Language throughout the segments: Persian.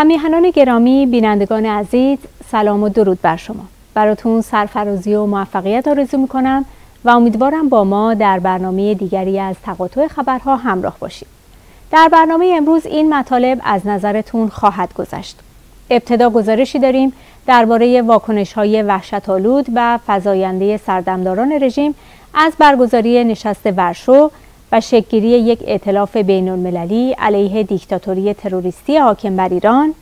همیهنان گرامی بینندگان عزیز سلام و درود بر شما. براتون سرفرازی و موفقیت آرزو می‌کنم و امیدوارم با ما در برنامه دیگری از تقاطع خبرها همراه باشید. در برنامه امروز این مطالب از نظرتون خواهد گذشت. ابتدا گزارشی داریم درباره واکنش های وحشت آلود و فزاینده سردمداران رژیم از برگزاری نشست ورشو و شکلگیری یک ائتلاف بین المللی علیه دیکتاتوری تروریستی حاکم بر ایران.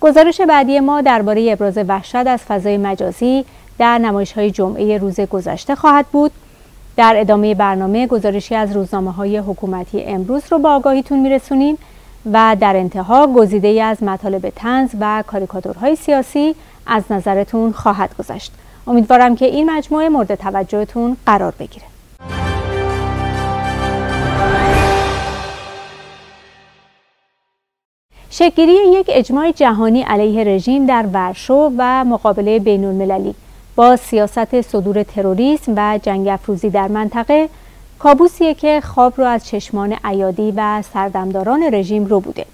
گزارش بعدی ما درباره ابراز وحشت از فضای مجازی در نمایش های جمعه روز گذشته خواهد بود. در ادامه برنامه گزارشی از روزنامه های حکومتی امروز رو با آگاهیتون میرسونیم و در انتها گزیده از مطالب تنز و کاریکاتورهای سیاسی از نظرتون خواهد گذشت. امیدوارم که این مجموعه مورد توجهتون قرار بگیره. شکلگیری یک اجماع جهانی علیه رژیم در ورشو و مقابله بین المللی با سیاست صدور تروریسم و جنگ افروزی در منطقه کابوسیه که خواب رو از چشمان ایادی و سردمداران رژیم رو بوده.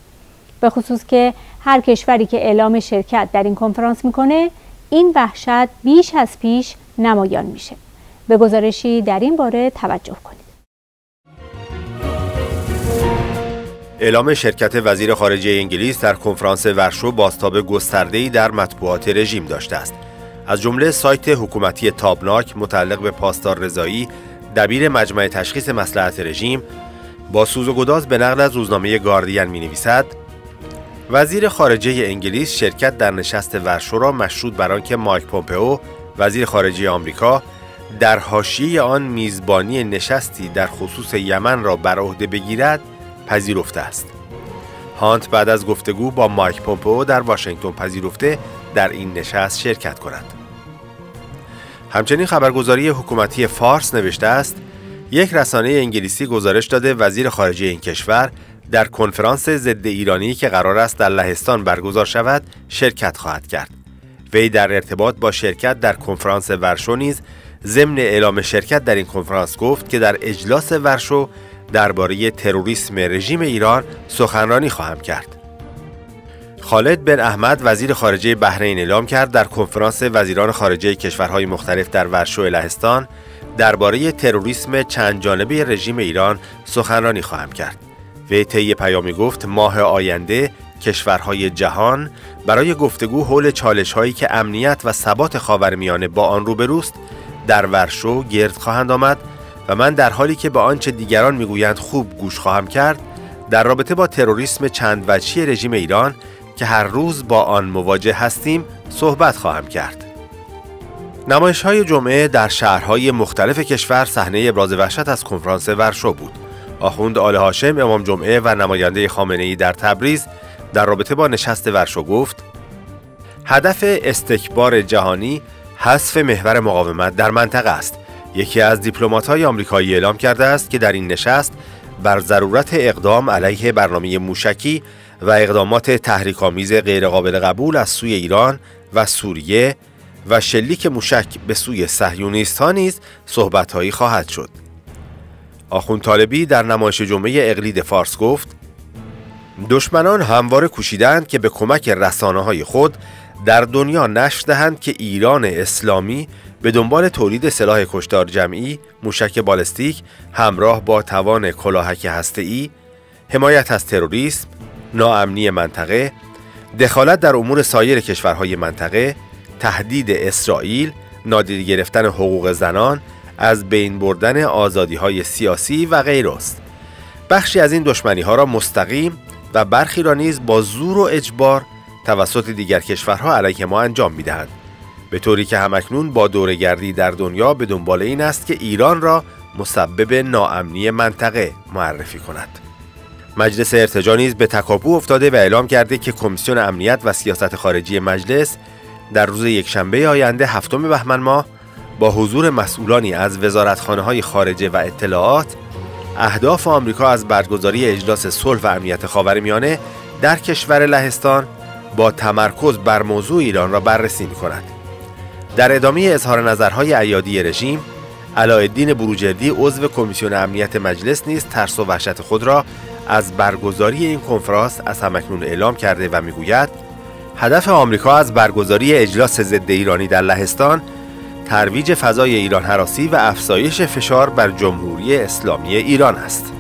به خصوص که هر کشوری که اعلام شرکت در این کنفرانس می‌کنه این وحشت بیش از پیش نمایان میشه. به گزارشی در این باره توجه کنید. اعلام شرکت وزیر خارجه انگلیس در کنفرانس ورشو بازتاب گسترده‌ای در مطبوعات رژیم داشته است. از جمله سایت حکومتی تابناک متعلق به پاسدار رضایی دبیر مجمع تشخیص مسلحت رژیم با سوز و گداز به نقل از روزنامه گاردین می نویسد وزیر خارجه انگلیس شرکت در نشست ورشو را مشروط بر آنکه مایک پومپئو وزیر خارجه آمریکا در حاشیه آن میزبانی نشستی در خصوص یمن را بر عهده بگیرد پذیرفته است. هانت بعد از گفتگو با مایک پومپو در واشنگتن پذیرفته در این نشست شرکت کند. همچنین خبرگزاری حکومتی فارس نوشته است یک رسانه انگلیسی گزارش داده وزیر خارجه این کشور در کنفرانس ضد ایرانی که قرار است در لهستان برگزار شود شرکت خواهد کرد. وی در ارتباط با شرکت در کنفرانس ورشو نیز ضمن اعلام شرکت در این کنفرانس گفت که در اجلاس ورشو درباره تروریسم رژیم ایران سخنرانی خواهم کرد. خالد بن احمد وزیر خارجه بحرین اعلام کرد در کنفرانس وزیران خارجه کشورهای مختلف در ورشو لهستان درباره تروریسم چند جانبه رژیم ایران سخنرانی خواهم کرد. وی طی پیامی گفت ماه آینده کشورهای جهان برای گفتگو حول چالش هایی که امنیت و ثبات خاورمیانه با آن روبروست در ورشو گرد خواهند آمد و من در حالی که به آنچه دیگران می‌گویند خوب گوش خواهم کرد در رابطه با تروریسم چند وجهی رژیم ایران که هر روز با آن مواجه هستیم صحبت خواهم کرد. نمایش های جمعه در شهرهای مختلف کشور صحنه ابراز وحشت از کنفرانس ورشو بود. آخوند آل هاشم امام جمعه و نماینده خامنه ای در تبریز در رابطه با نشست ورشو گفت هدف استکبار جهانی حذف محور مقاومت در منطقه است یکی از دیپلمات‌های آمریکایی اعلام کرده است که در این نشست بر ضرورت اقدام علیه برنامه موشکی و اقدامات تحریک‌آمیز غیرقابل قبول از سوی ایران و سوریه و شلیک موشک به سوی صهیونیست‌ها نیز صحبت‌هایی خواهد شد. آخوند طالبی در نمایش جمعه اقلید فارس گفت دشمنان همواره کوشیدند که به کمک رسانه های خود در دنیا نشر دهند که ایران اسلامی به دنبال تولید سلاح کشتار جمعی، موشک بالستیک همراه با توان کلاهک هسته‌ای، حمایت از تروریسم، ناامنی منطقه، دخالت در امور سایر کشورهای منطقه، تهدید اسرائیل، نادیده گرفتن حقوق زنان، از بین بردن آزادی های سیاسی و غیر است. بخشی از این دشمنی ها را مستقیم و برخی را نیز با زور و اجبار توسط دیگر کشورها علیه ما انجام می دهند. به طوری که همکنون با دورگردی در دنیا به دنبال این است که ایران را مسبب ناامنی منطقه معرفی کند. مجلس ارتجا نیز به تکاپو افتاده و اعلام کرده که کمیسیون امنیت و سیاست خارجی مجلس در روز یکشنبه آینده هفتم بهمن ماه با حضور مسئولانی از وزارتخانه های خارجه و اطلاعات اهداف آمریکا از برگزاری اجلاس صلح و امنیت خاورمیانه در کشور لهستان با تمرکز بر موضوع ایران را بررسی می کند. در ادامه اظهار نظرهای ایادی رژیم علایالدین بروجردی عضو کمیسیون امنیت مجلس نیز ترس و وحشت خود را از برگزاری این کنفرانس از همکنون اعلام کرده و می‌گوید هدف آمریکا از برگزاری اجلاس ضد ایرانی در لهستان ترویج فضای ایران حراسی و افزایش فشار بر جمهوری اسلامی ایران است.